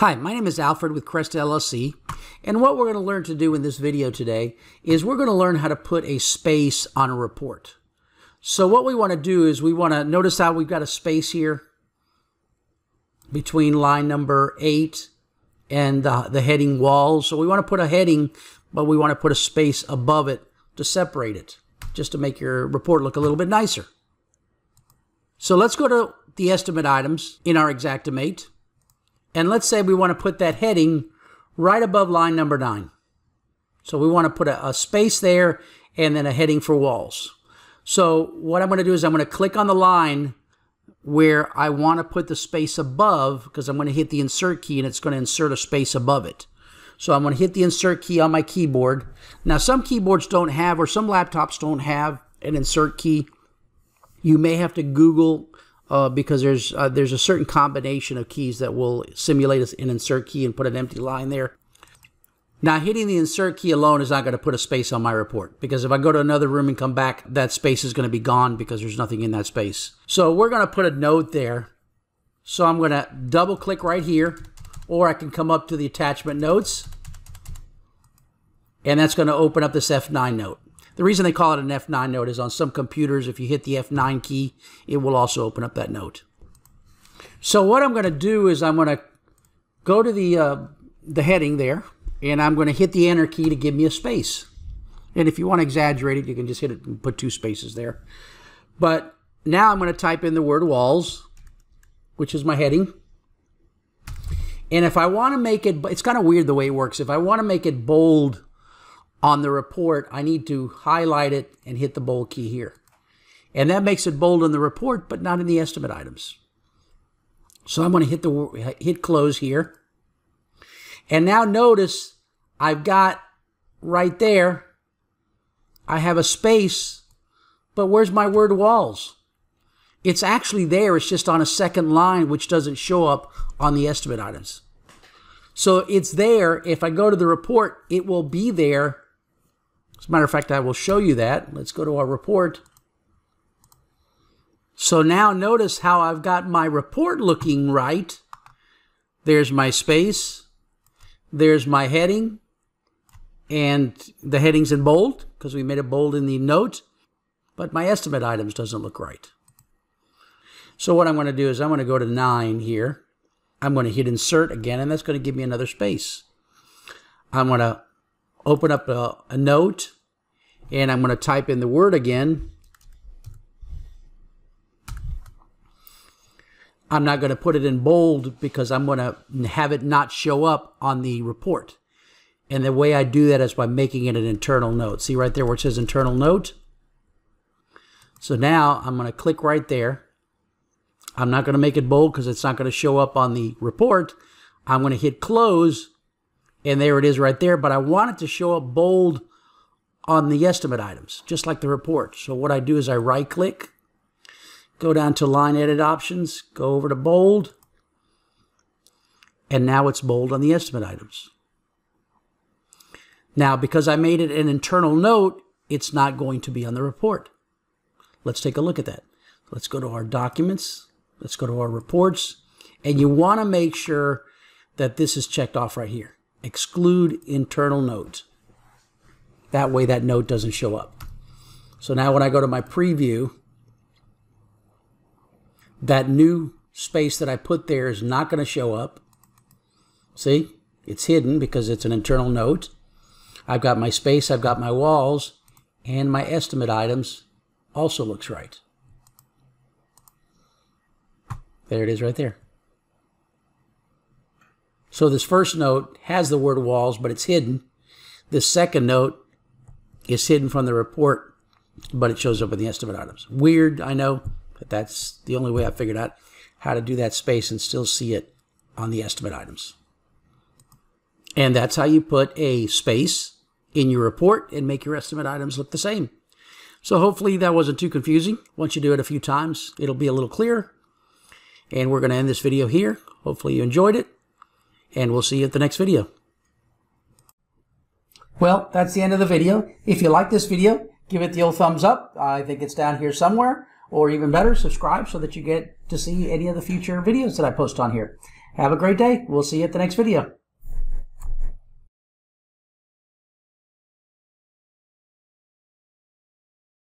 Hi, my name is Alfred with Crest LLC, and what we're going to learn to do in this video today is we're going to learn how to put a space on a report. So what we want to do is we want to notice how we've got a space here between line number 8 and the, the heading walls. So we want to put a heading, but we want to put a space above it to separate it, just to make your report look a little bit nicer. So let's go to the estimate items in our Xactimate. And let's say we want to put that heading right above line number 9. So we want to put a, a space there and then a heading for walls. So what I'm going to do is I'm going to click on the line where I want to put the space above because I'm going to hit the insert key and it's going to insert a space above it. So I'm going to hit the insert key on my keyboard. Now some keyboards don't have or some laptops don't have an insert key. You may have to Google uh, because there's uh, there's a certain combination of keys that will simulate an insert key and put an empty line there. Now hitting the insert key alone is not going to put a space on my report because if I go to another room and come back, that space is going to be gone because there's nothing in that space. So we're going to put a note there. So I'm going to double click right here or I can come up to the attachment notes and that's going to open up this F9 note. The reason they call it an F9 note is on some computers, if you hit the F9 key, it will also open up that note. So what I'm going to do is I'm going to go to the, uh, the heading there, and I'm going to hit the Enter key to give me a space. And if you want to exaggerate it, you can just hit it and put two spaces there. But now I'm going to type in the word walls, which is my heading. And if I want to make it, it's kind of weird the way it works. If I want to make it bold on the report, I need to highlight it and hit the bold key here. And that makes it bold in the report, but not in the estimate items. So I'm going to hit the hit close here. And now notice I've got right there, I have a space, but where's my word walls? It's actually there. It's just on a second line, which doesn't show up on the estimate items. So it's there. If I go to the report, it will be there as a matter of fact, I will show you that. Let's go to our report. So now notice how I've got my report looking right. There's my space. There's my heading. And the heading's in bold because we made it bold in the note. But my estimate items doesn't look right. So what I'm going to do is I'm going to go to 9 here. I'm going to hit insert again, and that's going to give me another space. I'm going to open up a, a note and I'm going to type in the word again. I'm not going to put it in bold because I'm going to have it not show up on the report. And the way I do that is by making it an internal note. See right there where it says internal note? So now I'm going to click right there. I'm not going to make it bold because it's not going to show up on the report. I'm going to hit close and there it is right there. But I want it to show up bold on the estimate items, just like the report. So what I do is I right click, go down to line edit options, go over to bold, and now it's bold on the estimate items. Now, because I made it an internal note, it's not going to be on the report. Let's take a look at that. Let's go to our documents. Let's go to our reports. And you want to make sure that this is checked off right here exclude internal note. That way that note doesn't show up. So now when I go to my preview, that new space that I put there is not going to show up. See, it's hidden because it's an internal note. I've got my space, I've got my walls, and my estimate items also looks right. There it is right there. So this first note has the word walls, but it's hidden. This second note is hidden from the report, but it shows up in the estimate items. Weird, I know, but that's the only way I figured out how to do that space and still see it on the estimate items. And that's how you put a space in your report and make your estimate items look the same. So hopefully that wasn't too confusing. Once you do it a few times, it'll be a little clearer. And we're going to end this video here. Hopefully you enjoyed it and we'll see you at the next video. Well, that's the end of the video. If you like this video, give it the old thumbs up. I think it's down here somewhere. Or even better, subscribe so that you get to see any of the future videos that I post on here. Have a great day. We'll see you at the next video.